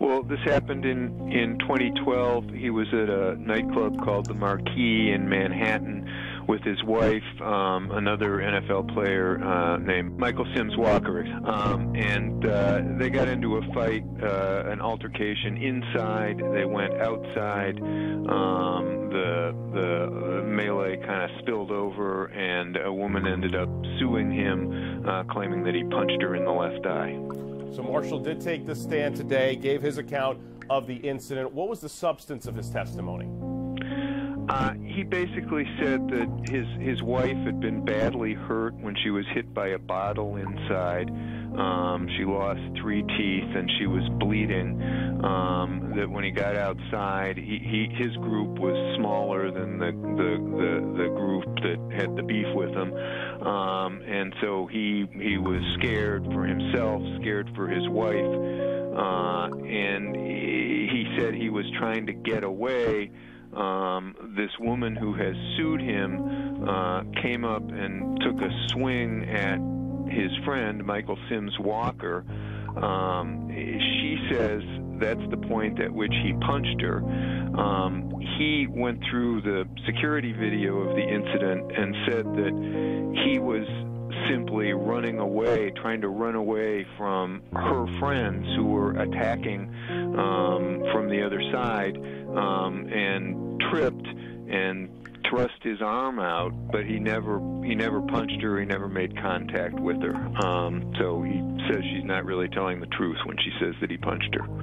Well, this happened in in 2012. He was at a nightclub called the Marquee in Manhattan with his wife, um, another NFL player uh, named Michael Sims Walker, um, and uh, they got into a fight, uh, an altercation inside. They went outside. Um, the the melee kind of spilled over, and a woman ended up suing him, uh, claiming that he punched her in the left eye. So Marshall did take the stand today, gave his account of the incident. What was the substance of his testimony? Uh, he basically said that his his wife had been badly hurt when she was hit by a bottle inside. Um, she lost three teeth and she was bleeding. Um, that when he got outside, he, he his group was than the, the the the group that had the beef with him, um, and so he he was scared for himself, scared for his wife, uh, and he, he said he was trying to get away um, this woman who has sued him uh, came up and took a swing at his friend Michael Sims Walker. Um, she says that's the point at which he punched her. Um, he went through the security video of the incident and said that he was simply running away, trying to run away from her friends who were attacking um, from the other side, um, and tripped and thrust his arm out, but he never he never punched her. He never made contact with her. Um, so he says she's not really telling the truth when she says that he punched her.